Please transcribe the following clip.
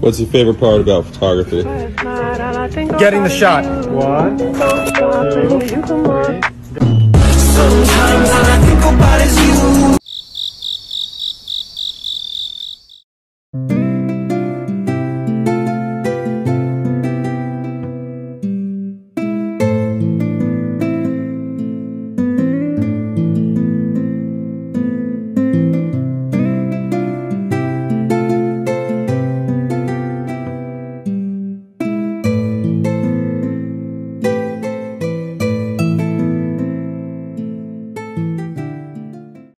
What's your favorite part about photography? Getting the shot. One, two, three.